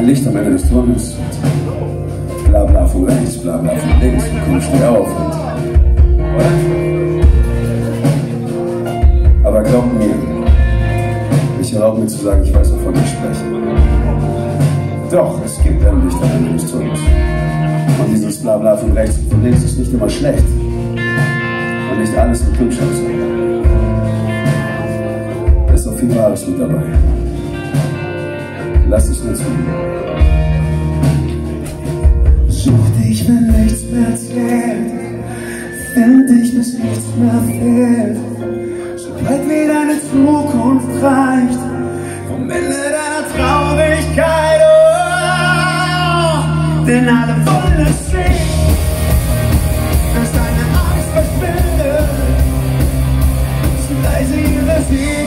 kein Licht am Ende des Tunnels. Bla bla von rechts, bla bla von links. Und komm, steh auf. Und? Aber glaubt mir, ich erlaube mir zu sagen, ich weiß, wovon ich spreche. Doch, es gibt ein Licht am Ende des Tunnels. Und dieses Blabla von rechts und von links ist nicht immer schlecht. Und nicht alles ein Klugscheißer. Da ist auch viel Wahres mit dabei. Lass dich nur zu. Such dich, wenn nichts mehr zählt. Find dich, bis nichts mehr fehlt. So weit wie deine Zukunft reicht. Vom Ende deiner Traurigkeit. Oh, denn alle wollen es sehen. Dass deine Angst verschwindet. So leise ihre Segel